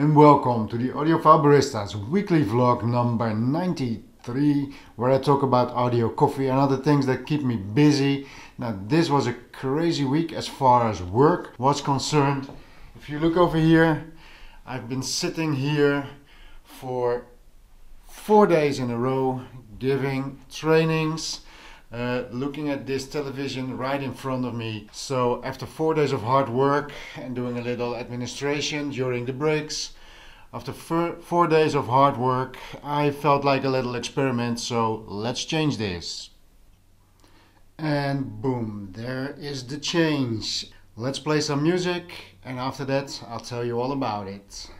and welcome to the Audiophile Baristas weekly vlog number 93 where I talk about audio, coffee and other things that keep me busy. Now this was a crazy week as far as work was concerned. If you look over here, I've been sitting here for four days in a row giving trainings uh, looking at this television right in front of me. So after four days of hard work and doing a little administration during the breaks, after four days of hard work, I felt like a little experiment, so let's change this. And boom, there is the change. Let's play some music and after that I'll tell you all about it.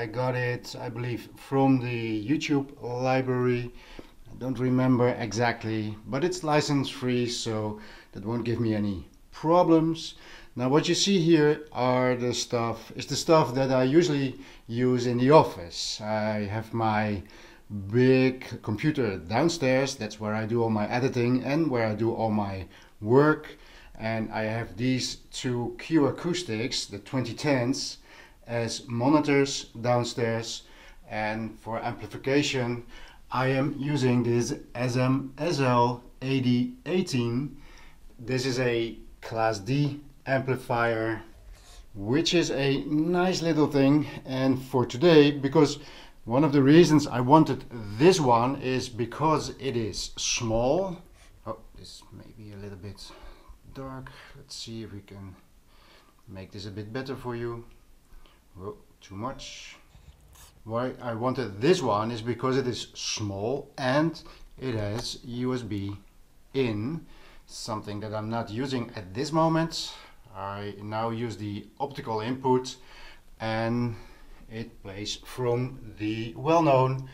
I got it, I believe, from the YouTube library. I don't remember exactly, but it's license free, so that won't give me any problems. Now what you see here are the stuff, is the stuff that I usually use in the office. I have my big computer downstairs, that's where I do all my editing and where I do all my work and I have these two Q Acoustics, the 2010s, as monitors downstairs and for amplification I am using this SMSL AD18. This is a Class D amplifier which is a nice little thing and for today because one of the reasons I wanted this one is because it is small. Oh, this may be a little bit dark. Let's see if we can make this a bit better for you. Oh, too much. Why I wanted this one is because it is small and it has USB in, something that I'm not using at this moment. I now use the optical input and it plays from the well-known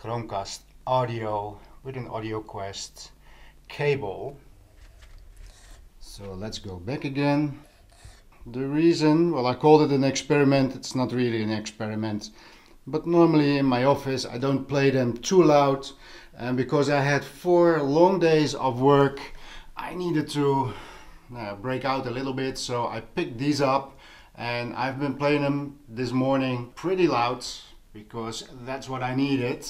Chromecast audio with an AudioQuest cable so let's go back again. The reason, well I called it an experiment, it's not really an experiment. But normally in my office I don't play them too loud. And because I had four long days of work, I needed to uh, break out a little bit. So I picked these up and I've been playing them this morning pretty loud because that's what I needed.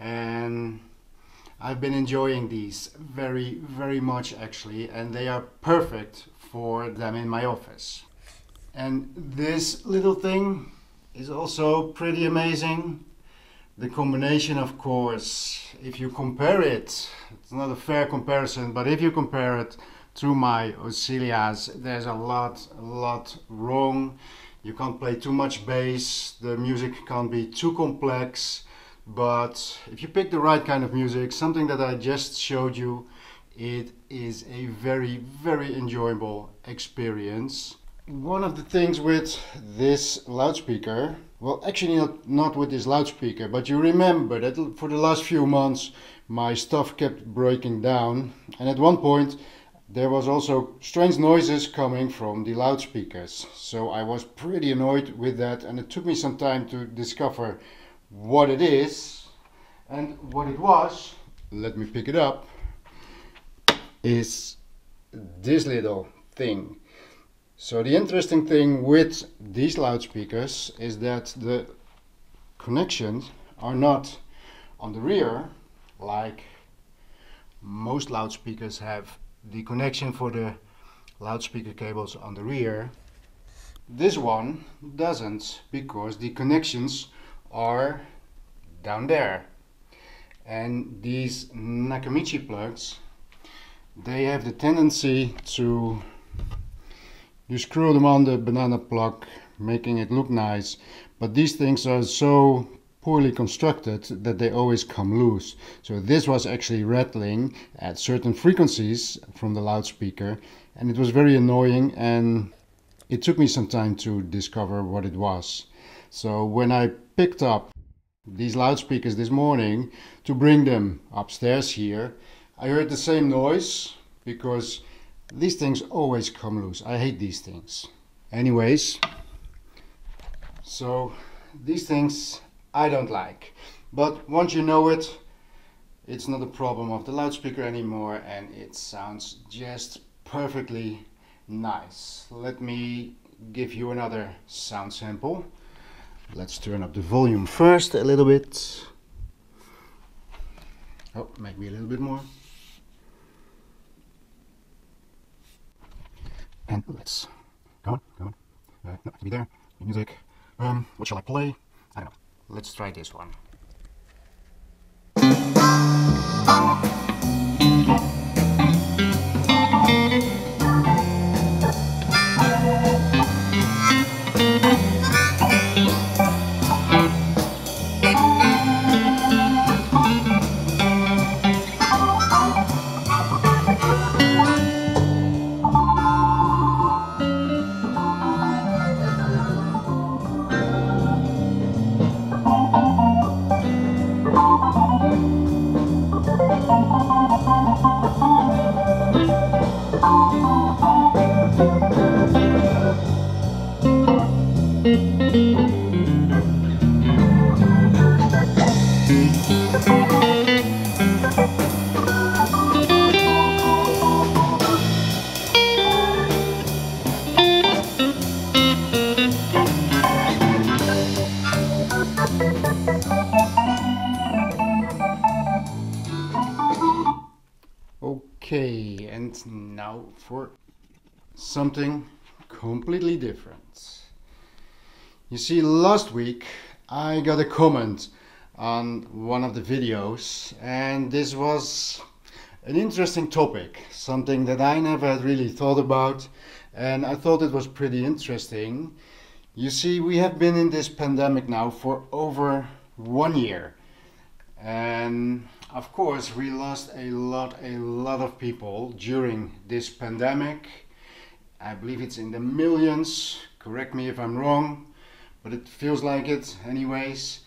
And I've been enjoying these very, very much actually, and they are perfect for them in my office. And this little thing is also pretty amazing. The combination, of course, if you compare it, it's not a fair comparison, but if you compare it to my Auxilias, there's a lot, a lot wrong. You can't play too much bass, the music can't be too complex, but if you pick the right kind of music, something that I just showed you, it is a very, very enjoyable experience. One of the things with this loudspeaker, well actually not, not with this loudspeaker, but you remember that for the last few months my stuff kept breaking down and at one point there was also strange noises coming from the loudspeakers. So I was pretty annoyed with that and it took me some time to discover what it is and what it was, let me pick it up, is this little thing. So the interesting thing with these loudspeakers is that the connections are not on the rear like most loudspeakers have the connection for the loudspeaker cables on the rear. This one doesn't because the connections are down there. And these Nakamichi plugs, they have the tendency to you screw them on the banana plug making it look nice but these things are so poorly constructed that they always come loose. So this was actually rattling at certain frequencies from the loudspeaker and it was very annoying and it took me some time to discover what it was. So when I picked up these loudspeakers this morning to bring them upstairs here, I heard the same noise because these things always come loose. I hate these things. Anyways, so these things I don't like. But once you know it, it's not a problem of the loudspeaker anymore and it sounds just perfectly nice. Let me give you another sound sample. Let's turn up the volume first a little bit. Oh, maybe a little bit more. And let's go on, go on. Uh, no, to be there. Music. Um, what shall I play? I don't know. Let's try this one. Something completely different. You see, last week I got a comment on one of the videos, and this was an interesting topic, something that I never had really thought about, and I thought it was pretty interesting. You see, we have been in this pandemic now for over one year, and of course, we lost a lot, a lot of people during this pandemic. I believe it's in the millions. Correct me if I'm wrong, but it feels like it, anyways.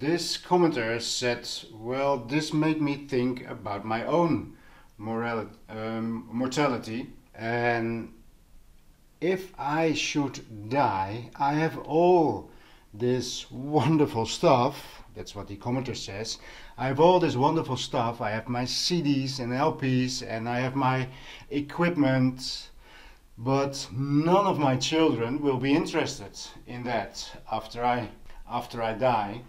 This commenter said, Well, this made me think about my own morality, um, mortality, and if I should die, I have all this wonderful stuff. That's what the commenter says. I have all this wonderful stuff. I have my CDs and LPs and I have my equipment, but none of my children will be interested in that after I after I die.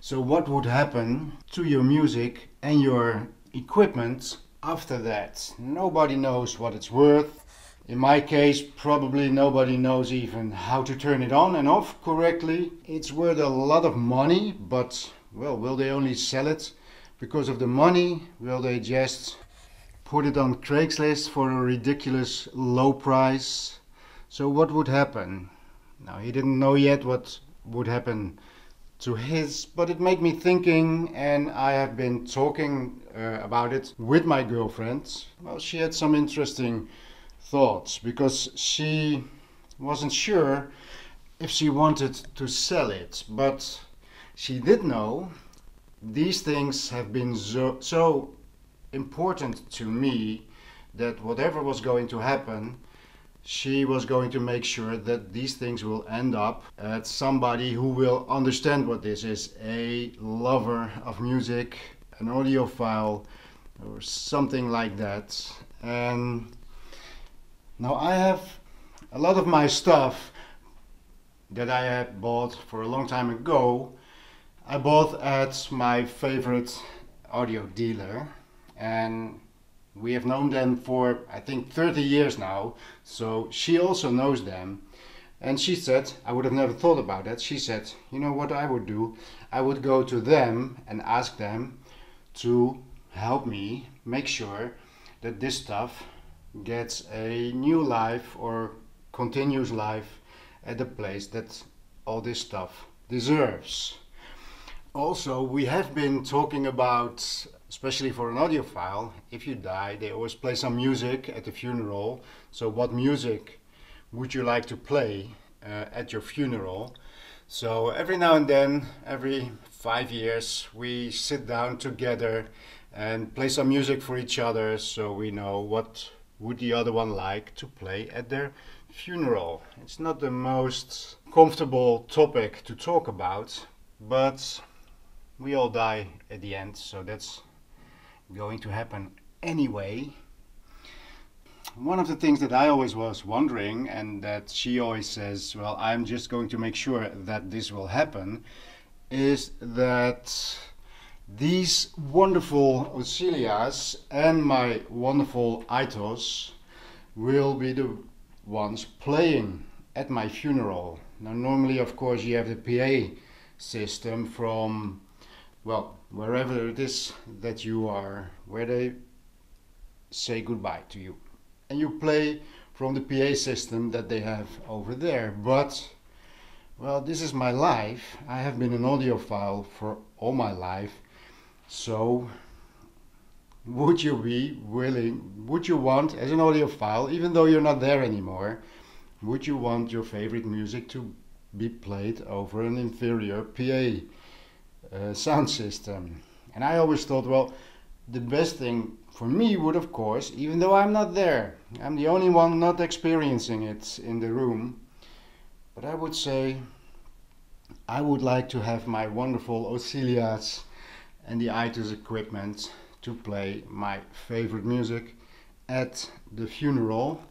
So what would happen to your music and your equipment after that? Nobody knows what it's worth. In my case, probably nobody knows even how to turn it on and off correctly. It's worth a lot of money, but well, will they only sell it because of the money? Will they just put it on Craigslist for a ridiculous low price? So what would happen? Now he didn't know yet what would happen to his, but it made me thinking, and I have been talking uh, about it with my girlfriend. Well, she had some interesting thoughts because she wasn't sure if she wanted to sell it, but she did know these things have been so, so important to me that whatever was going to happen, she was going to make sure that these things will end up at somebody who will understand what this is a lover of music, an audiophile, or something like that. And now I have a lot of my stuff that I had bought for a long time ago I bought at my favorite audio dealer and we have known them for I think 30 years now. So she also knows them. And she said, I would have never thought about that. She said, you know what I would do? I would go to them and ask them to help me make sure that this stuff gets a new life or continuous life at the place that all this stuff deserves. Also, we have been talking about, especially for an audiophile, if you die, they always play some music at the funeral. So, what music would you like to play uh, at your funeral? So, every now and then, every five years, we sit down together and play some music for each other so we know what would the other one like to play at their funeral. It's not the most comfortable topic to talk about, but we all die at the end, so that's going to happen anyway. One of the things that I always was wondering, and that she always says, Well, I'm just going to make sure that this will happen, is that these wonderful Oscillias and my wonderful Aitos will be the ones playing at my funeral. Now, normally, of course, you have the PA system from, well, wherever it is that you are, where they say goodbye to you. And you play from the PA system that they have over there. But, well, this is my life. I have been an audiophile for all my life. So, would you be willing, would you want, as an audiophile, even though you're not there anymore, would you want your favorite music to be played over an inferior PA uh, sound system? And I always thought, well, the best thing for me would, of course, even though I'm not there, I'm the only one not experiencing it in the room, but I would say I would like to have my wonderful Oscillias and the Aitos equipment to play my favorite music at the funeral.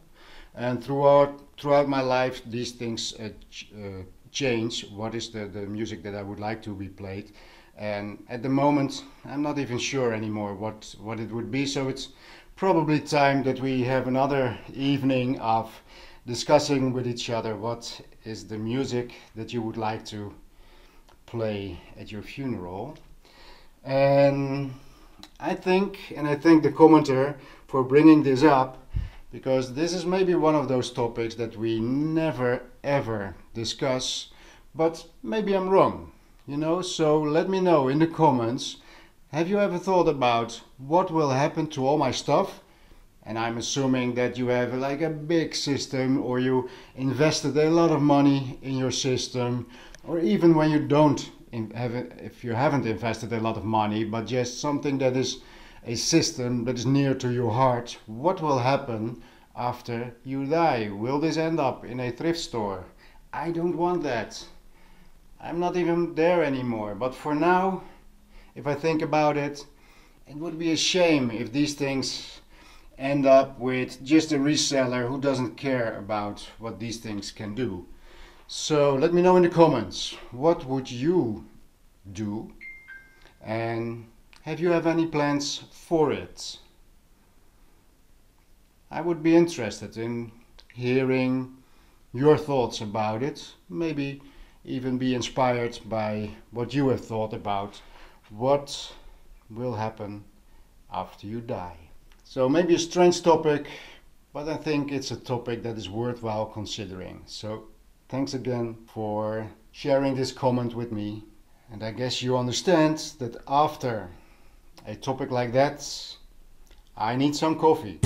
And throughout throughout my life, these things uh, uh, change. What is the, the music that I would like to be played? And at the moment, I'm not even sure anymore what, what it would be. So it's probably time that we have another evening of discussing with each other what is the music that you would like to play at your funeral. And I think, and I thank the commenter for bringing this up, because this is maybe one of those topics that we never ever discuss, but maybe I'm wrong, you know? So let me know in the comments. Have you ever thought about what will happen to all my stuff? And I'm assuming that you have like a big system or you invested a lot of money in your system, or even when you don't have if you haven't invested a lot of money, but just something that is a system that is near to your heart, what will happen after you die? Will this end up in a thrift store? I don't want that. I'm not even there anymore. But for now, if I think about it, it would be a shame if these things end up with just a reseller who doesn't care about what these things can do. So let me know in the comments, what would you do? And have you have any plans for it? I would be interested in hearing your thoughts about it, maybe even be inspired by what you have thought about what will happen after you die. So maybe a strange topic, but I think it's a topic that is worthwhile considering. So thanks again for sharing this comment with me. And I guess you understand that after a topic like that, I need some coffee.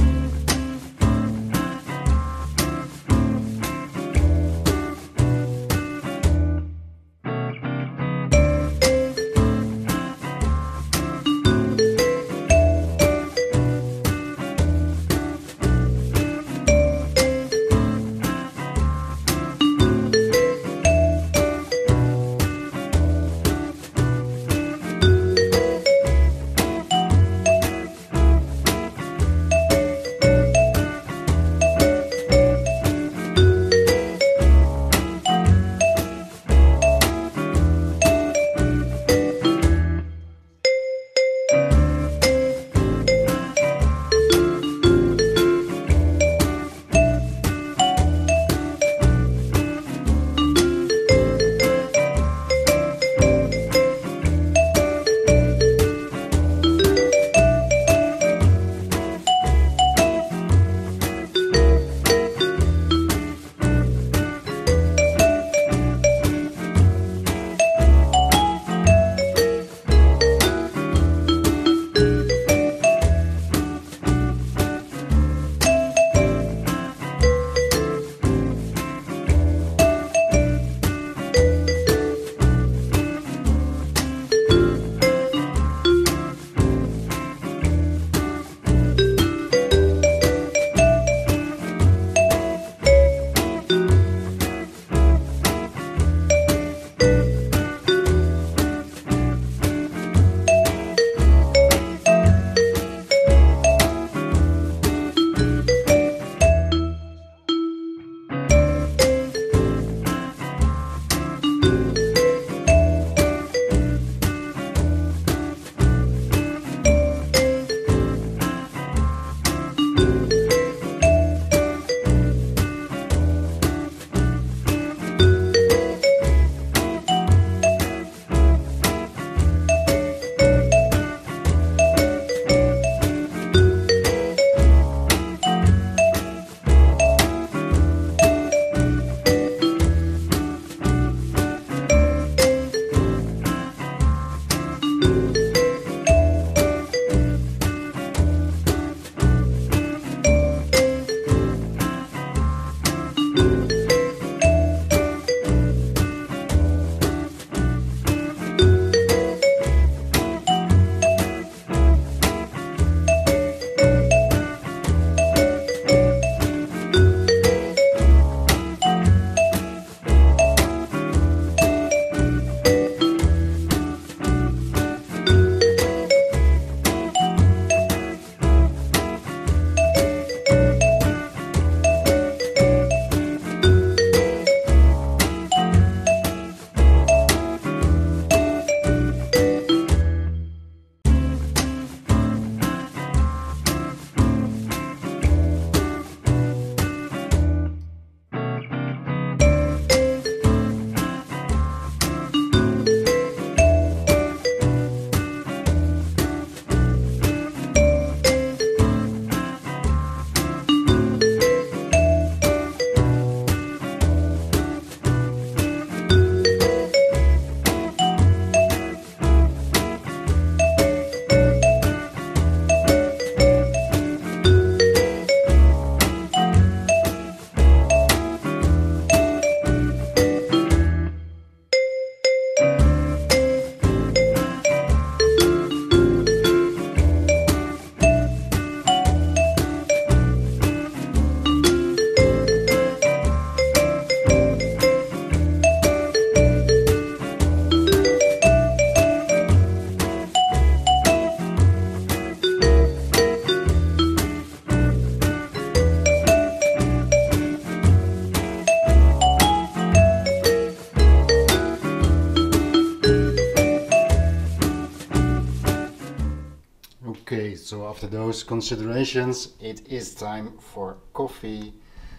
After those considerations, it is time for coffee.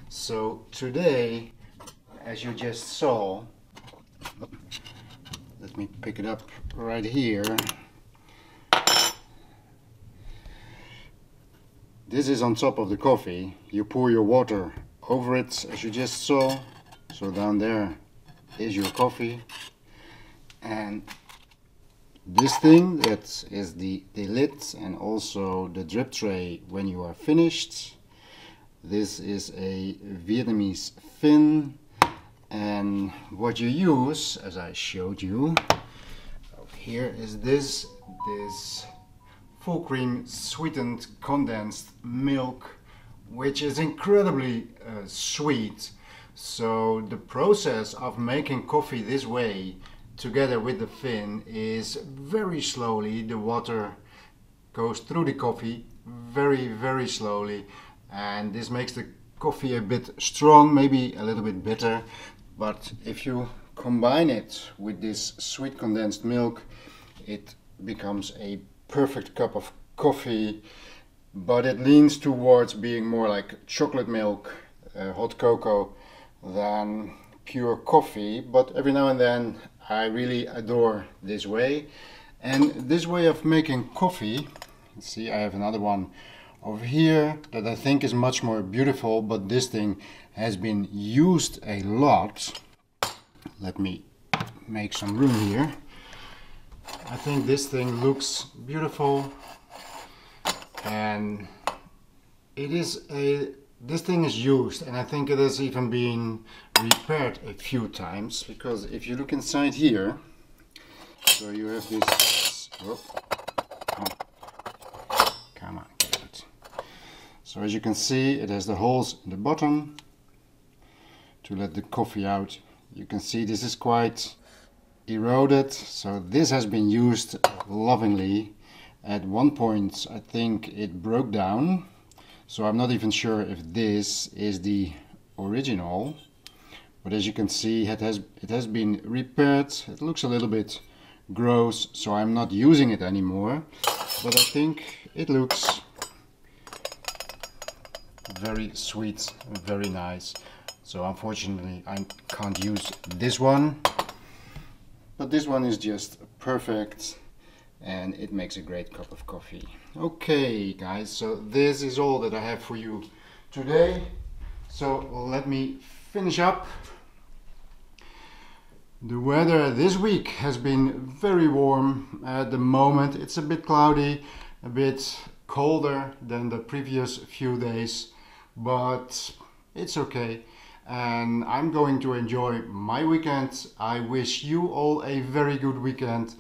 So today, as you just saw, let me pick it up right here. This is on top of the coffee. You pour your water over it as you just saw. So down there is your coffee. And this thing that is the, the lid and also the drip tray when you are finished. This is a Vietnamese phin and what you use as I showed you here is this this full cream sweetened condensed milk which is incredibly uh, sweet so the process of making coffee this way together with the phin is very slowly the water goes through the coffee very very slowly. And this makes the coffee a bit strong maybe a little bit bitter. But if you combine it with this sweet condensed milk it becomes a perfect cup of coffee. But it leans towards being more like chocolate milk uh, hot cocoa than pure coffee. But every now and then I really adore this way. And this way of making coffee see I have another one over here that I think is much more beautiful but this thing has been used a lot. Let me make some room here. I think this thing looks beautiful. And it is a this thing is used and I think it has even been repaired a few times because if you look inside here so you have this oh, come on get it. So as you can see it has the holes in the bottom to let the coffee out. You can see this is quite eroded so this has been used lovingly. At one point I think it broke down so I'm not even sure if this is the original but as you can see it has it has been repaired. It looks a little bit gross so I'm not using it anymore. But I think it looks very sweet very nice. So unfortunately I can't use this one. But this one is just perfect and it makes a great cup of coffee. Okay guys so this is all that I have for you today. So let me finish up the weather this week has been very warm at the moment it's a bit cloudy a bit colder than the previous few days but it's okay and I'm going to enjoy my weekend I wish you all a very good weekend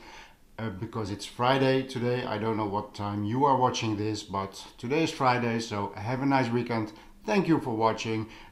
uh, because it's Friday today. I don't know what time you are watching this, but today is Friday, so have a nice weekend. Thank you for watching,